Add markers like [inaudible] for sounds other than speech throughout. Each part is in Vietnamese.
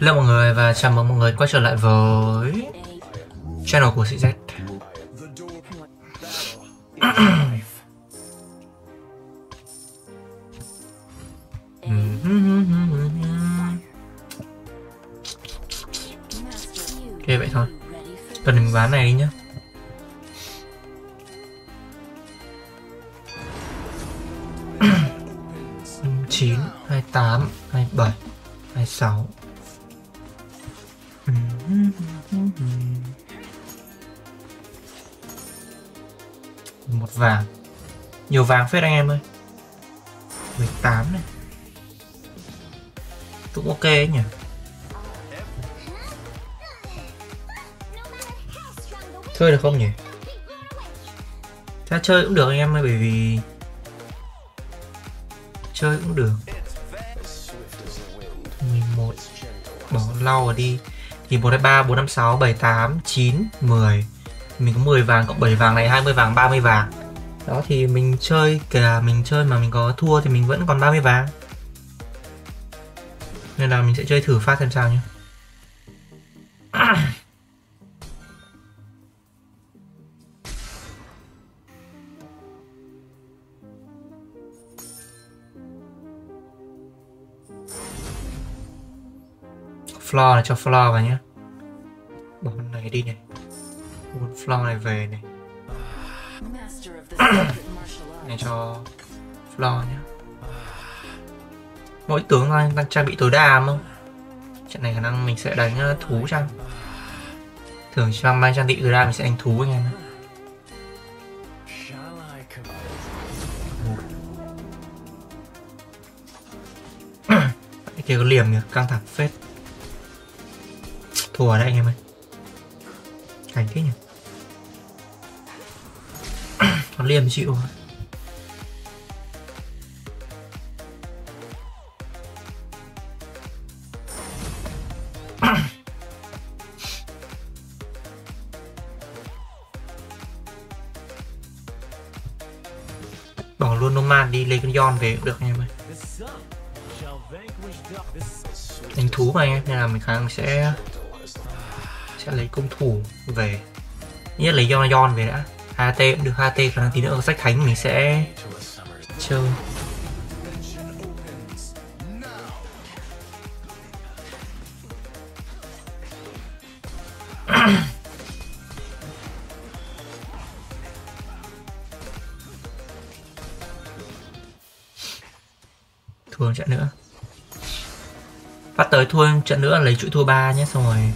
Hello mọi người và chào mừng mọi người quay trở lại với channel của CZ [coughs] Ok, vậy thôi. Cần mình bán này đi nhá. [coughs] Chín, hai tám, hai bảy, hai sáu. Một vàng. Nhiều vàng phết anh em ơi. 18 này. Cũng ok ấy nhỉ. Chơi được không nhỉ? Ra chơi cũng được anh em ơi, bởi vì chơi cũng được. 11 bỏ lau rồi đi thì 1 2 3 4 5 6 7 8 9 10 mình có 10 vàng cộng 7 vàng này 20 vàng 30 vàng. Đó, thì mình chơi, kể cả mình chơi mà mình có thua thì mình vẫn còn 30 vàng. Nên là mình sẽ chơi thử phát xem sao nhé. Floor này cho floor vào nhé bỏ con này đi này. Bốn floor này về này. [coughs] Này cho floor nhé mỗi tướng đang, đang trang bị tối đa không trận này khả năng mình sẽ đánh uh, thú chăng? Thường trong mang trang bị tối đa mình sẽ đánh thú anh em kia có [coughs] liềm kìa căng thẳng phết thua đấy anh em ơi. Cảnh thế nhỉ? [clears throat] Còn liềm chịu [clears throat] bỏ luôn Noman đi, lấy con Yon về cũng được anh em ơi. Đánh thú mà anh em, nên là mình khả năng sẽ sẽ lấy công thủ về. Nhất lấy Yon Yon về đã. HT cũng được HT khả năng tí nữa sách thánh mình sẽ chơi. [coughs] Thua trận nữa. Phát tới thua trận nữa lấy chuỗi thua ba nhé, xong rồi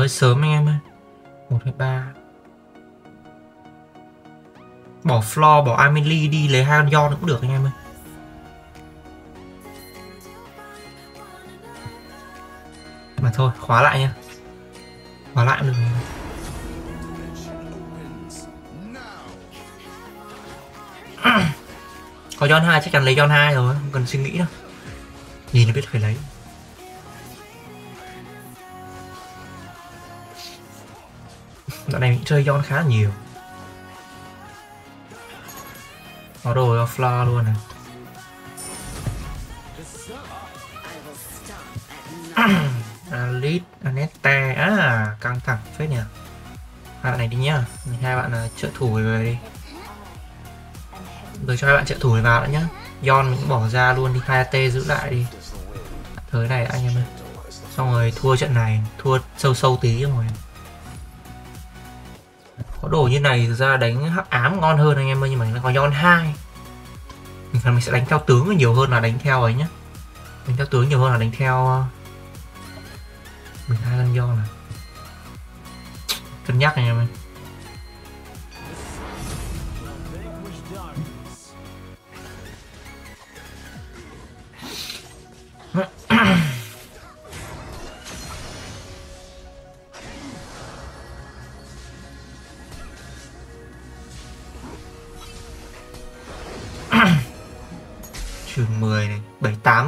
hơi sớm anh em ơi. Một hai ba. Bỏ floor bỏ Amelie đi lấy hai con Yon cũng được anh em ơi. Mà thôi khóa lại nha. Khóa lại được có Yon 2 chắc chắn lấy Yon 2 rồi không cần suy nghĩ đâu. Nhìn là biết phải lấy Dạo này mình chơi Yon khá nhiều. Có đồ floor luôn này. [clears throat] Alit, Anetta À, căng thẳng phết nhỉ. Hai bạn này đi nhá. Hai bạn uh, trợ thủ về đi. Rồi cho hai bạn trợ thủ vào nữa nhá. Yon mình cũng bỏ ra luôn đi 2AT giữ lại đi. Thời này anh em ơi. Xong rồi thua trận này Thua sâu sâu tí rồi có đồ như này thực ra đánh hắc ám ngon hơn anh em ơi, nhưng mà nó có yon hai. Mình mình sẽ đánh theo tướng nhiều hơn là đánh theo ấy nhá. Đánh theo tướng nhiều hơn là đánh theo ờ, mình hai con yon này. Cân nhắc anh em ơi.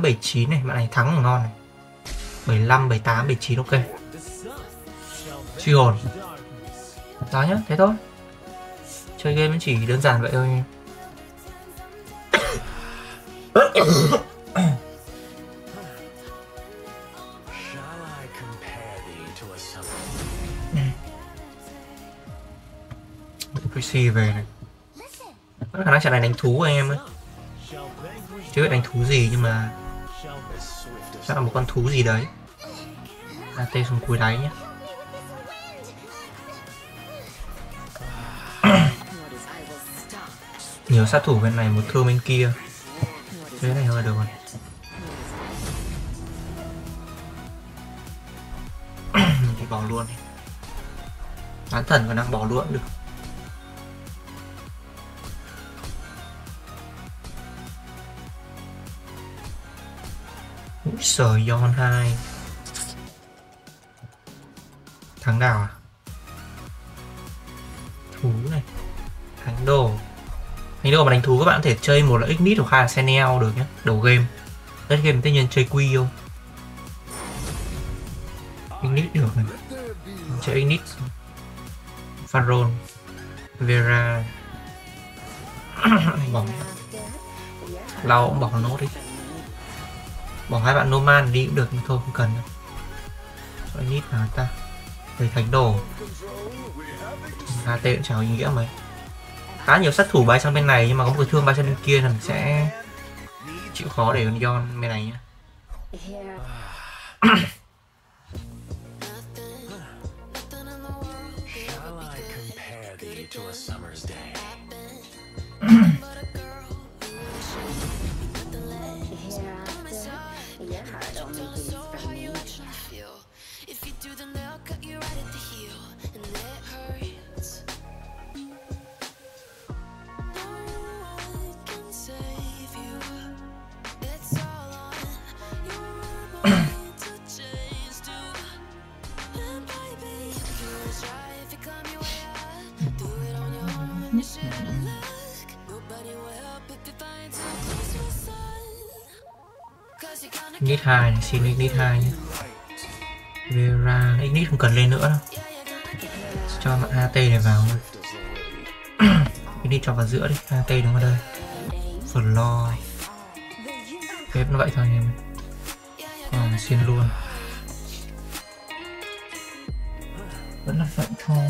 78 79 này, bạn này thắng là ngon này. 75 78 79 ok. Truy hồn. Đó nhá, thế thôi. Chơi game chỉ đơn giản vậy thôi. Anh? PC về này. Có khả năng trận này đánh thú anh em ơi. Chứ biết đánh thú gì nhưng mà swiftest chắc là một con thú gì đấy. AT xuống cuối đáy nhé [clears throat] nhiều sát thủ bên này, một thương bên kia. Thế này hơi được [clears throat] rồi Mình thì bỏ luôn. Bán thần còn đang bỏ luôn được. Úi Yon 2 Thắng đào à? Thú này. Thắng đồ. Thắng đồ mà đánh thú các bạn có thể chơi một là Ignite hoặc hai là Senel được nhé Đầu game. Đất game tất nhiên chơi quy không? Ignite được này. Chơi Ignite Faron Vera. [coughs] Bỏ Lau cũng bỏ nốt đi bỏ hai bạn Noman đi cũng được nhưng thôi không cần đâu. Cho nít vào ta. Về thánh đồ. HT cũng chẳng có ý nghĩa mấy. Khá nhiều sát thủ bay sang bên này nhưng mà có một cái thương bay sang bên kia là mình sẽ chịu khó để con Yon bên này nhá [clears throat] Do, then they'll cut you right at the heel, and it hurts. No one can save you. It's all on your mind to change to. And you always try if you climb your way. Do it on your own, you shouldn't. Nobody will help if you find the sun. 'Cause you're gonna Ignite 2 này xin Ignite 2 nhé Vera Ignite không cần lên nữa đâu cho mạng AT này vào thôi Ignite cho vào giữa đi AT đứng ở đây phần lo phép nó vậy thôi anh em còn xuyên luôn vẫn là vậy thôi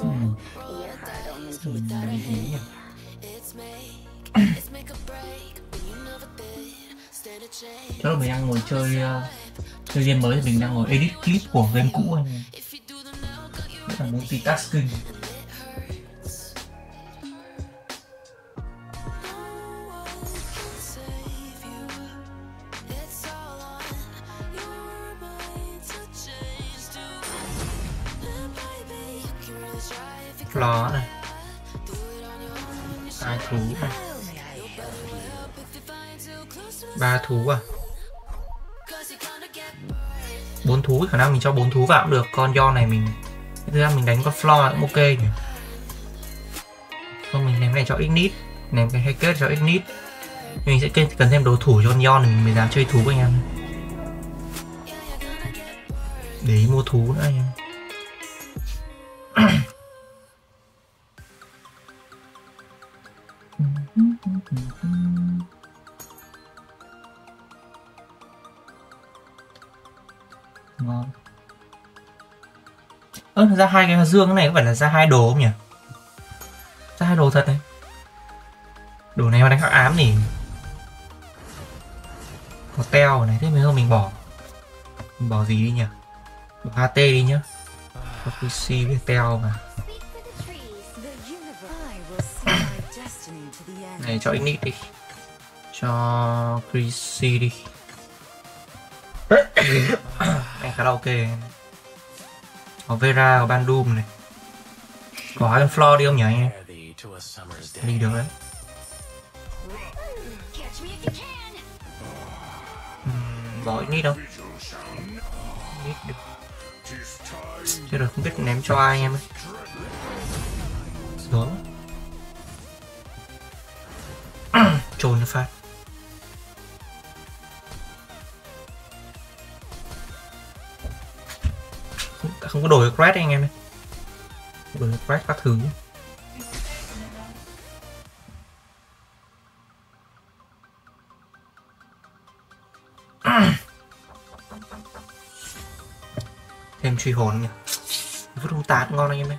Hmm. Hmm. Chắc là mình đang ngồi chơi uh, chơi game mới thì mình đang ngồi edit clip của game cũ anh. Rất là multitasking. Lò này. Ai thú này? Ba thú à? Bốn thú, khả năng mình cho bốn thú vào cũng được. Con do này mình, thực ra mình đánh con floor cũng ok nhỉ? Không, mình ném này cho ignite, ném cái hacker cho ignite. Mình sẽ cần thêm đồ thủ cho con yon mình mới dám chơi thú với anh em. Để mua thú nữa anh em. Ra hai cái dương cái này có phải là ra hai đồ không nhỉ? Ra hai đồ thật đấy. Đồ này mà đánh khắc ám thì có teo này, thế mới hơn mình bỏ. Mình bỏ gì đi nhỉ? Bỏ HT đi nhá. Có PC với teo mà. Này, cho Ignite đi. Cho Chrissy đi. Anh khá là ok có Vera có Bandum này. Có hai con floor đi không nhỉ anh em? Đi được đấy. Catch bỏ Ignite đâu. Ignite được. Chết rồi không biết ném cho ai anh em ơi. Đúng, [clears throat] Trồn nó phát. Không, có đổi được red anh em ơi. Đổi break các thứ thêm truy hồn nhỉ. Vút hung tát ngon anh em ơi.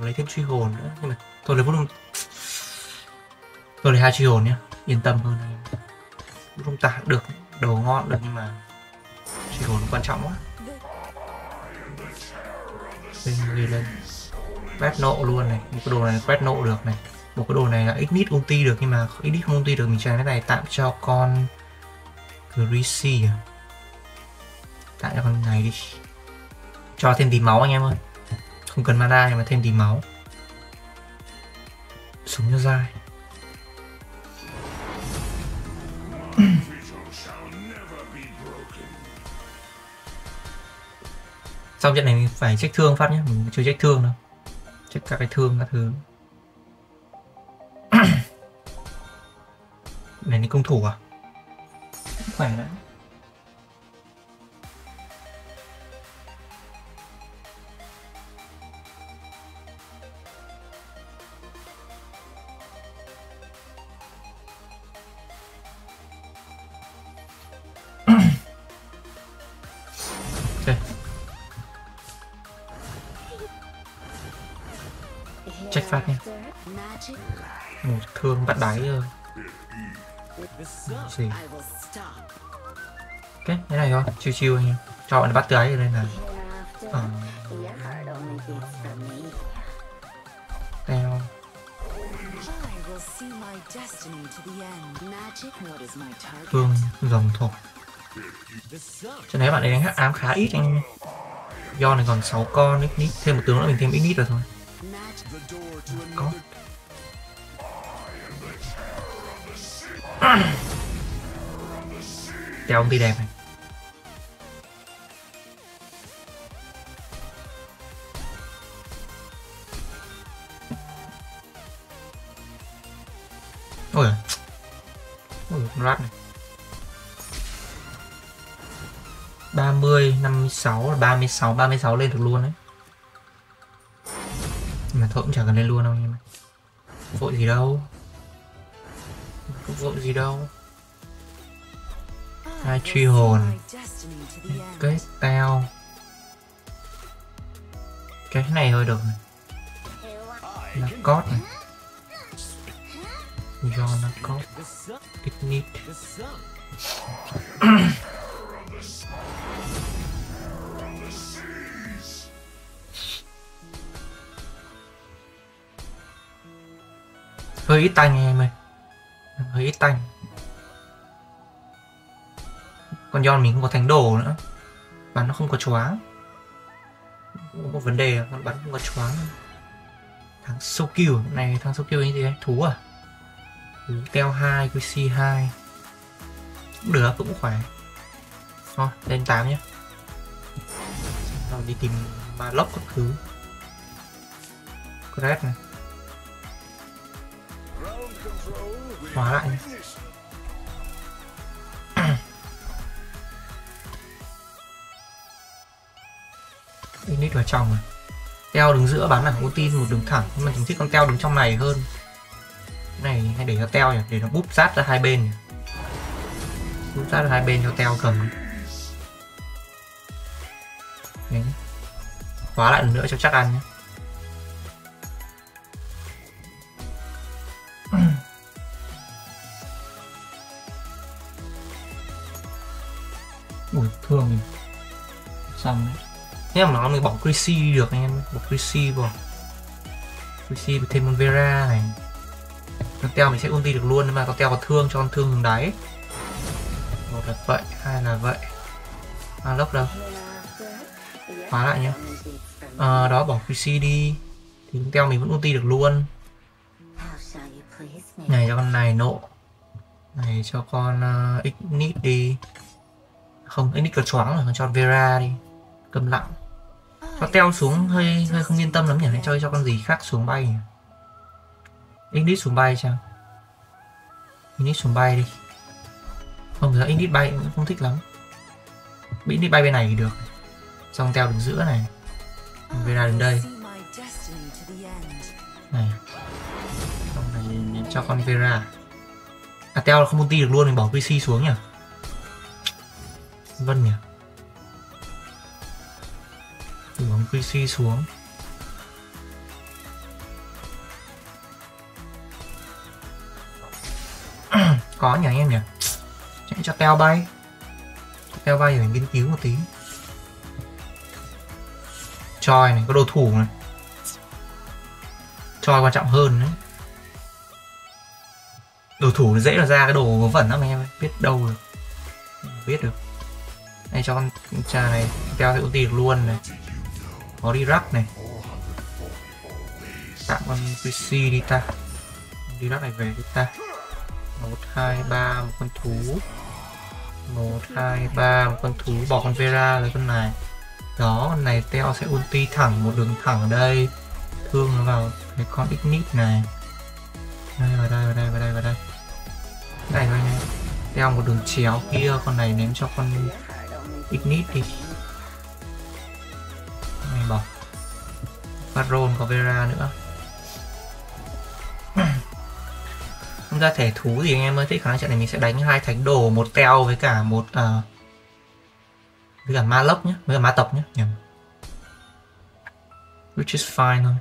Lấy thêm truy hồn nữa nhưng mà tôi lấy vút hung tôi lấy hai truy hồn nhá. Yên tâm hơn vút hung tát được đồ ngon được nhưng mà truy hồn quan trọng quá lên ghi lên quét nộ luôn này, một cái đồ này quét nộ được này. Một cái đồ này là ignite ulti được, nhưng mà ignite không ulti được, mình chơi cái này tạm cho con Greasy. À tạm cho con này đi. Cho thêm tí máu anh em ơi. Không cần mana nhưng mà thêm tí máu. Súng cho dai. Sau trận này mình phải trách thương phát nhé, mình chưa trách thương đâu. Trách các cái thương các thứ. [coughs] Này đi công thủ à? Khỏe đấy cái ờ, gì? Ok thế này thôi chiêu chiêu anh em. Cho bạn bắt từ ấy nên là Hereafter, ờ, your teo I will thổ cho nên bạn ấy đánh hắc ám khá ít anh do này còn 6 con ít ignite thêm một tướng nữa mình thêm ít ignite rồi thôi. Có. Cho ông đi đẹp này Ôi giời. Ôi con rat này 30, 56, 36, 36 lên được luôn đấy mà thôi cũng chả cần lên luôn đâu anh em ạ. Vội gì đâu vội gì đâu. Hai truy hồn. Cái tao. Cái này thôi được này Là cốt này. Do nó có picnic Hơi ít tanh em ơi. Hơi ít tanh. Còn yon mình không có thánh đồ nữa. Bắn nó không có choáng. Cũng có vấn đề là con bắn không có choáng. Thằng sâu kill Này, thằng sâu kill cái gì đấy Thú à? Thú teo 2 QC 2 Cũng được, cũng khỏe. Thôi, lên 8 nhé. Rồi đi tìm ma lốc các thứ. Crest này. Hóa lại nhé. [clears throat] Init vào trong này. Teo đứng giữa bắn là tin, một đường thẳng. Nhưng mà mình thích con Teo đứng trong này hơn. Cái này hay để cho Teo nhỉ? Để nó búp sát ra hai bên nhỉ? Búp sát ra hai bên cho Teo cầm. Đấy. Khóa lại lần nữa cho chắc ăn nhé. Mà nó mình bỏ Chrissy đi được anh em. Bỏ Chrissy vào. Chrissy thêm con Vera này. Con teo mình sẽ ulti được luôn Nhưng mà con teo có thương cho con thương hướng đáy. Một là vậy Hai là vậy. À lốc đâu? Hereafter, Hóa lại nhá. À, đó bỏ Chrissy đi. Thì con teo mình vẫn ulti được luôn. Này cho con này nộ. Này cho con uh, Ignite đi. Không, Ignite có choáng rồi, con cho Vera đi. Cầm lặng. Cho teo xuống hơi hơi không yên tâm lắm nhỉ? Hãy cho cho con gì khác xuống bay nhỉ? Xuống bay chăng? Ignite xuống bay đi. Không, thực ra bay cũng không thích lắm. Bị đi bay bên này thì được. Xong teo đứng giữa này. Vera đứng đây. Này. Xong này cho con Vera à teo là không ulti được luôn mình bỏ PC xuống nhỉ? Vân nhỉ? Thử PC xuống. [clears throat] Có nhỉ anh em nhỉ? Chạy cho teo bay. Teo bay để mình nghiên cứu một tí. Choi này, có đồ thủ này. Choi quan trọng hơn đấy. Đồ thủ dễ là ra cái đồ vớ vẩn lắm anh em ơi. biết đâu được. Biết được. Đây cho con cha này, teo sẽ ulti được luôn này rắc này. Tạm con PC đi ta. Rắc này về đi ta. Một hai ba một con thú. Một hai ba một con thú. Bỏ con Vera lấy con này. Đó con này teo sẽ ulti thẳng một đường thẳng ở đây. Thương nó vào cái con ignite này. Đây vào đây vào đây vào đây vào đây. Đây vào đây. Teo một đường chéo kia con này ném cho con ignite đi phát có Vera nữa. Không ra thẻ thú thì anh em ơi? Thích khả năng trận này mình sẽ đánh hai thánh đồ một teo với cả một uh, với cả ma lốc nhé với cả ma tộc nhé nhầm. Which is fine thôi.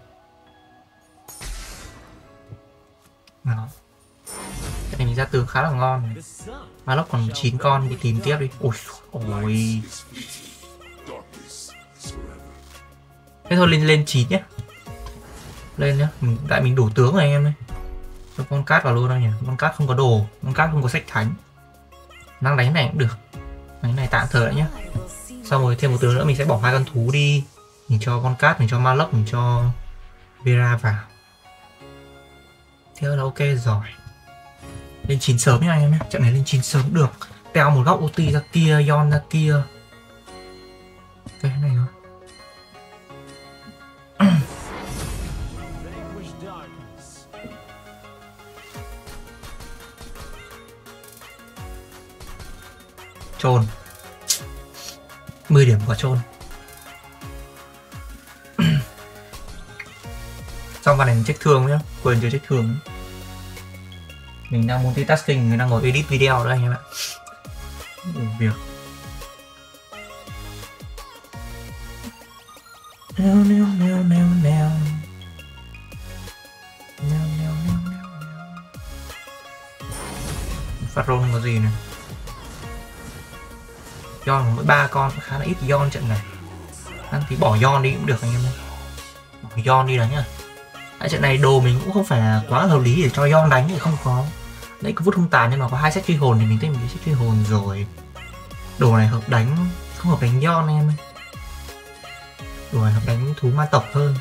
Đó. Trận này mình ra tướng khá là ngon này. ma lốc còn 9 con đi tìm tiếp đi. Ôi ôi thế thôi lên lên 9 nhé lên nhá. Mình, tại mình đủ tướng rồi anh em ơi. Cho con cát vào luôn đâu nhỉ. Con cát không có đồ con cát không có sách thánh. Năng đánh này cũng được. Đánh này tạm thời đã nhá. Xong rồi thêm một tướng nữa mình sẽ bỏ hai con thú đi. Mình cho con cát mình cho ma lốc mình cho vera vào. Thế là ok rồi. Lên chín sớm nhá anh em nhé trận này lên chín sớm cũng được. Teo một góc ulti ra kia yon ra kia. Cái này thôi. chôn. 10 điểm quả chôn. [clears throat] Xong vào này mình check thương nhá, quên chưa check thương. Mình đang multitasking, mình đang ngồi edit video đó anh em ạ. Việc Nèo nèo nèo nèo nèo Nèo nèo nèo nèo Phát rôn có gì này? Yon, mỗi ba con khá là ít Yon trận này. Ăn thì bỏ Yon đi cũng được anh em ơi. Bỏ Yon đi đấy nhá. Tại trận này đồ mình cũng không phải là quá hợp lý để cho Yon đánh thì không có. Đấy, cứ vút hung tàn nhưng mà có hai set truy hồn thì mình thấy mình sẽ truy hồn rồi. Đồ này hợp đánh, không hợp đánh Yon anh em ơi. Đồ này hợp đánh thú ma tộc hơn.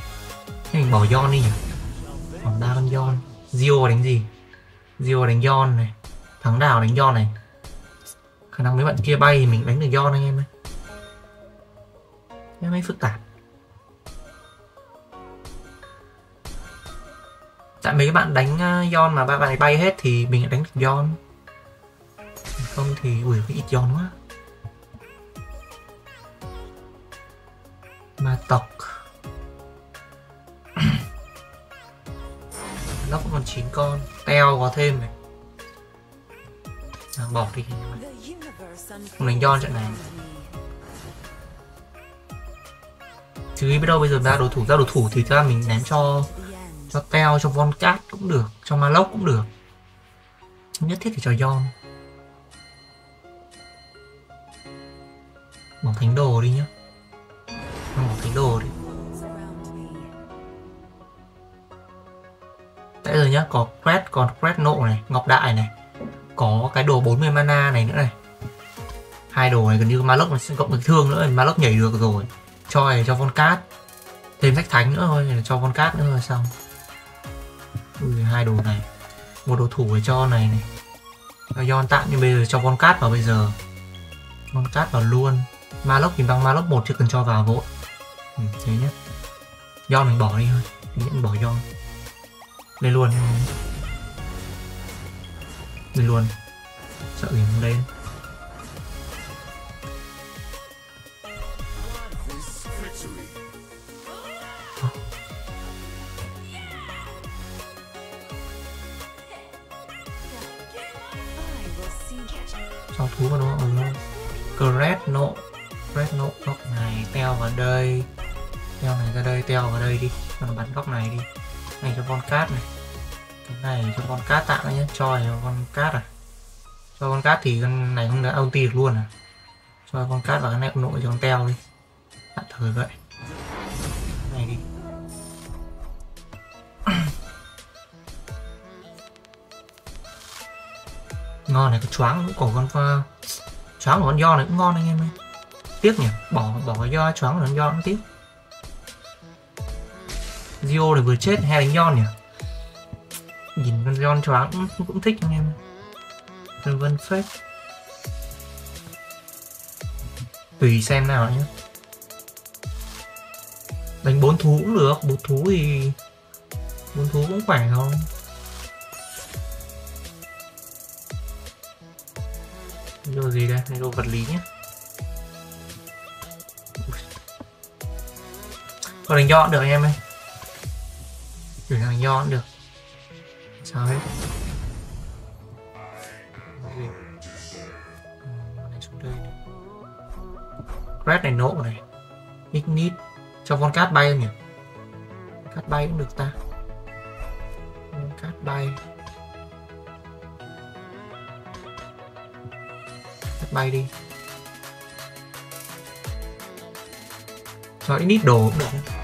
Thế mình bỏ Yon đi nhỉ? Còn ba con Yon. Zio đánh gì? Zio đánh Yon này. Thắng đào đánh Yon này khả năng mấy bạn kia bay thì mình đánh được Yon anh em ơi. Em ấy phức tạp. Tại mấy bạn đánh ờ, Yon mà ba bạn ấy bay hết thì mình đánh được Yon. Không thì, ui, cái ít Yon quá. Ma tộc. [coughs] Nó còn chín con. Teo có thêm này à, bỏ đi. Không đánh Yon trận này. chứ biết đâu bây giờ ra đối thủ ra đối thủ thì ra mình ném cho cho teo cho von cát cũng được cho malok cũng được. Không nhất thiết thì cho yon. Bỏ thánh đồ đi nhá. Bỏ thánh đồ đi. Tại giờ nhá có Fred còn Fred nộ này ngọc đại này có cái đồ 40 mana này nữa này. Hai đồ này gần như malok nó sẽ cộng được thương nữa malok nhảy được rồi. Cho này cho von cát, thêm sách thánh nữa thôi cho von cát nữa là xong. Ui, hai đồ này. Một đồ thủ để cho này này. Cho Yon tạm nhưng bây giờ cho von cát vào bây giờ. Von cát vào luôn. Malok thì bằng malok một chưa cần cho vào vội. Ừ, thế nhé Yon mình bỏ đi thôi. Mình bỏ Yon. Lên luôn đi luôn. Sợ gì không lên. Sao thú vào đó ở ừ, Cret nộ. Cret nộ góc này, teo vào đây. Teo này ra đây, teo vào đây đi. Cho nó bắn góc này đi. Này, cho con cát này cái này cho con cát tạm nhé cho cho con cát à. Cho con cát thì con này không đã ulti được luôn à. Cho con cát vào cái này cũng nội cho con teo đi. Dạ, tạm thời vậy. Cái này đi. [coughs] Ngon này, cái choáng của con pha choáng của con do này cũng ngon anh em ơi. Tiếc nhỉ, bỏ bỏ cái do choáng của con do cũng tiếc. Dio này vừa chết, hay đánh Yon nhỉ? Nhìn con John choáng cũng, cũng thích anh em. Vân vân phết. Tùy xem nào nhé đánh bốn thú cũng được bốn thú thì bốn thú cũng khỏe không đồ gì đây đồ vật lý nhé còn đánh nhọn được anh em ơi. Chuyển sang nhọn cũng được sao hết? Ừ, này xuống đây này. Red này nổ này. Ignite cho con cát bay không nhỉ? Cát bay cũng được ta. Con cát bay. Cát bay đi. Cho Ignite đồ cũng được.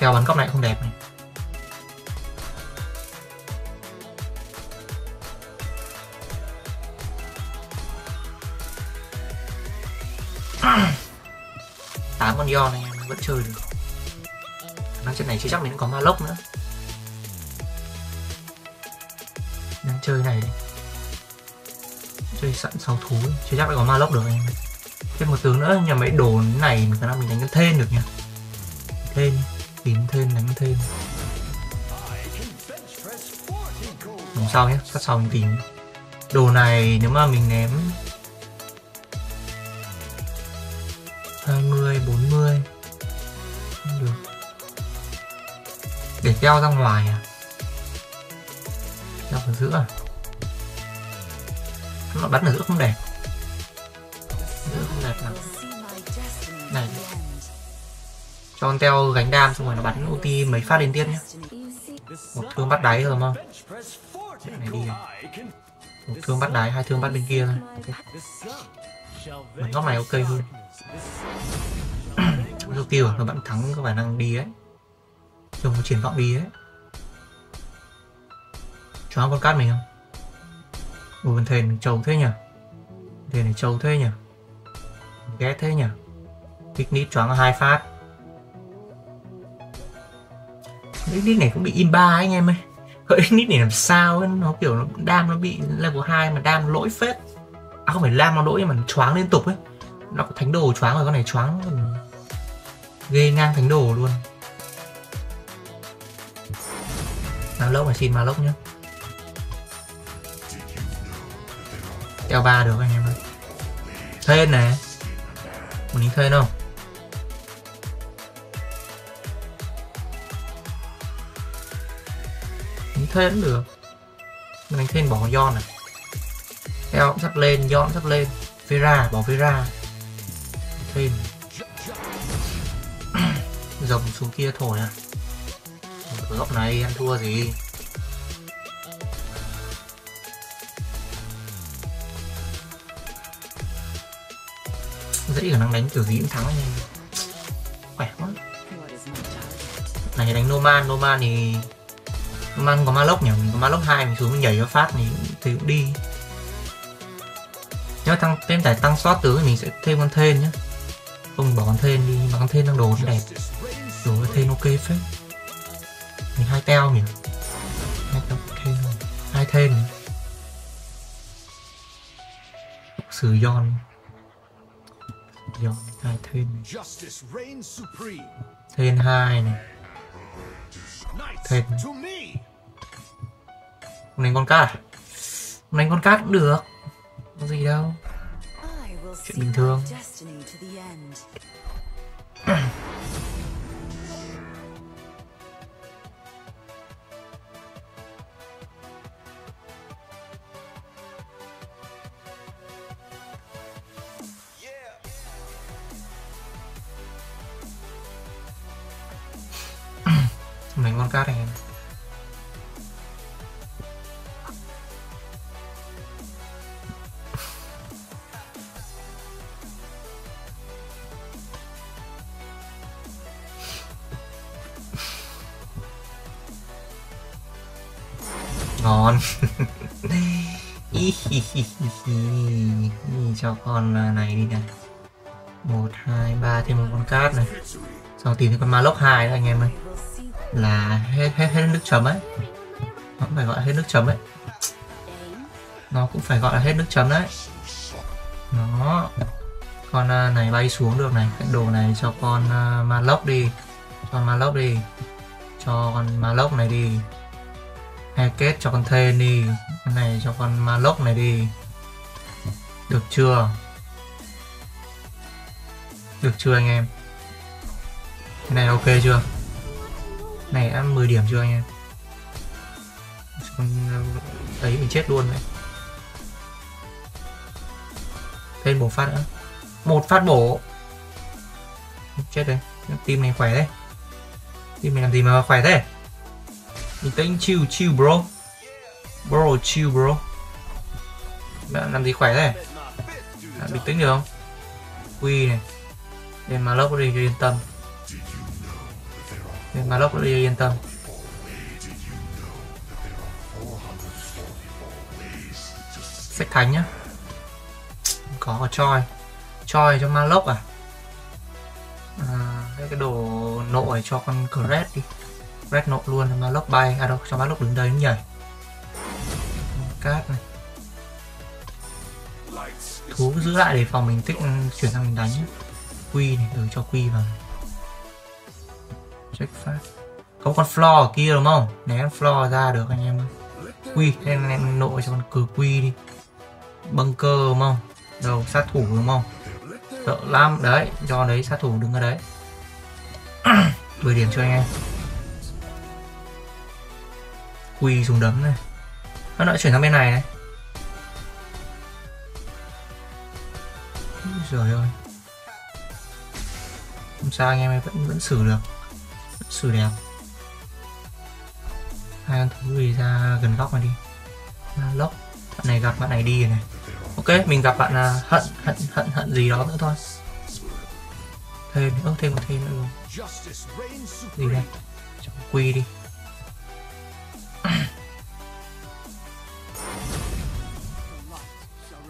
Theo bắn cóc này không đẹp này. [clears throat] Tám con Yon này em vẫn chơi được. Khả năng trận này chưa chắc mình cũng có ma lốc nữa. Đang chơi này chơi sẵn sáu thú, chưa chắc lại có ma lốc được em. Thêm một tướng nữa nhà mấy đồ này khả năng mình đánh cái thên được nha. Thên tìm thêm đánh thêm. Lần sau nhé, sát sau mình tìm Đồ này nếu mà mình ném 20, 40 Không được. Để keo ra ngoài à? Keo ở giữa à? Nó bắn ở giữa không đẹp. Giữa không đẹp lắm Này. Cho con teo gánh đam xong rồi nó bắn ulti mấy phát liên tiếp nhé Một thương bắt đáy rồi không này đi Một thương bắt đáy, hai thương bắt bên kia thôi Ok. Góc này ok hơn Trong tiêu rồi bạn thắng có khả năng đi ấy Dùng một triển vọng đi ấy Choáng con cát mình không? Ủa mình thề mình trâu thế nhỉ? Thề này trâu thế nhỉ? Ghét thế nhỉ? Picnic choáng hai phát nick này cũng bị in ba anh em ơi. Cái nick này làm sao ấy, nó kiểu nó đam nó bị level 2 mà đam lỗi phết. À không phải lam nó lỗi nhưng mà nó choáng liên tục ấy. Nó có thánh đồ choáng rồi con này choáng ghê ngang thánh đồ luôn. Ma lốc mà xin mà lốc nhá. Đeo ba được anh em ơi. Thên này. Muốn lính thên không thêm cũng được. Mình đánh bỏ Yon này. Theo cũng sắp lên, Yon cũng sắp lên. Vera, bỏ Vera. Thêm. [coughs] Rồng xuống kia thổi à. Ở góc này ăn thua gì? Dễ khả năng đánh kiểu gì cũng thắng anh em. Khỏe quá. Này đánh Noman Noman thì Noman có Malok nhỉ? Mình có Malok 2 mình xuống mình nhảy cho phát thì, thì cũng đi. Nếu tăng thêm tải tăng slot tướng thì mình sẽ thêm con thên nhé không bỏ con thên đi mà con thên đang đồ đẹp. Đồ thên ok phết. Mình hai teo nhỉ? Hai teo ok rồi. Hai thên nhỉ? sử Yon. Yon hai thên thên hai này Me. Hôm nay con cát à? Hôm nay con cát cũng được Có gì đâu Chuyện bình thường. Destiny. Mình con cát anh em ngon cho con à, này đi này một, hai, ba, thêm một con cát này. Sau tìm thấy con ma lốc hai nữa anh em ơi là hết hết hết nước chấm ấy. Nó cũng phải gọi là hết nước chấm ấy. Nó cũng phải gọi là hết nước chấm đấy. Nó con à, này bay xuống được này. Cái đồ này cho con à, uh, ma lốc đi. Cho ma lốc đi. Cho con ma lốc này đi. Hay kết cho con thê đi. Cái này cho con ma lốc này đi. Được chưa? Được chưa anh em? Cái này ok chưa? Này đã 10 điểm chưa anh em? Con ờ, ấy mình chết luôn đấy. Thêm bổ phát nữa. Một phát bổ. Chết đấy tim này khỏe đấy. Tim này làm gì mà khỏe thế? Mình tính chill chill, bro. Bro, chill, bro. Bạn làm gì khỏe thế? Bạn bình tĩnh được không? Quy này. Để mà lốc đi, cho yên tâm nên mà lốc đi yên tâm. Sách thánh nhá. Có có choi. Choi cho ma lốc à, à cái, cái đồ nộ cho con Red đi. Red nộ luôn ma lốc bay. À đâu cho ma lốc đứng đấy nhảy cát này. Thú giữ lại để phòng mình tích chuyển sang mình đánh. Nhé. quy này từ cho quy vào check phát có con floor ở kia đúng không? Né con floor ra được anh em ơi. Quy nên em nộ cho con cử quy đi. Bunker đúng không? Đầu sát thủ đúng không? Sợ lắm. Đấy, do đấy, sát thủ đứng ở đấy. [clears throat] 10 điểm cho anh em. Quy dùng đấm này. Nó lại chuyển sang bên này này. Trời ơi. Không sao, anh em ấy vẫn vẫn xử được xử đẹp. Hai con thú đi ra gần góc này đi. Lốc. Bạn này gặp bạn này đi này. Ok mình gặp bạn là hận hận hận hận gì đó nữa thôi. Thêm ơ thêm một thêm nữa rồi. Gì đây? Cho quy đi.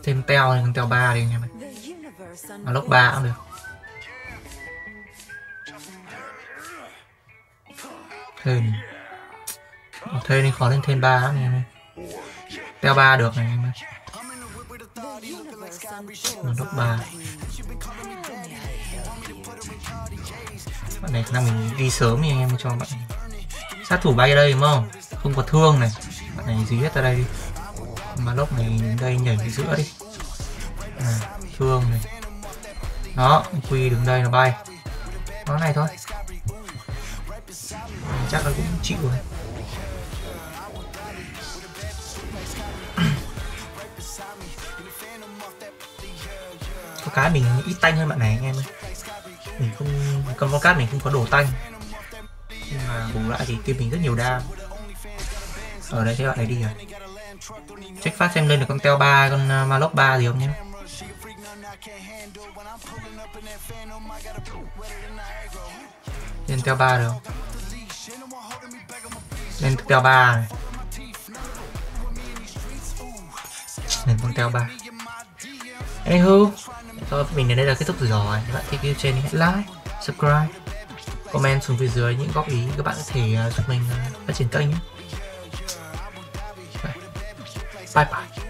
Thêm teo này con teo ba đi anh em ơi The universe à, lốc ba cũng được thêm. Ờ, thêm đi khó lên thêm ba lắm anh em ơi. Teo ba được này anh em ơi. The universe lốc ba. Bạn này khả năng mình đi sớm thì em cho bạn này. sát thủ bay ở đây đúng không? Không có thương này. Bạn này dí hết ra đây đi. Mà lốc này đây nhảy đi giữa đi. À, thương này. Đó quy đứng đây nó bay. Nó này thôi chắc là cũng chịu rồi. Có cái mình ít tanh hơn bạn này anh em ơi. Mình không con con cát mình không có đồ tanh. Nhưng mà bù lại thì team mình rất nhiều đam. Ở đây thế bạn này đi rồi. Check phát xem lên được con teo ba con uh, malok ba gì không nhé lên teo ba được không lên teo ba này lên con teo ba Anywho, thôi mình đến đây là kết thúc rồi. Các bạn thích video trên thì hãy like, subscribe, comment xuống phía dưới những góp ý các bạn có thể ờ, giúp mình ờ, phát triển kênh nhé. Bye bye.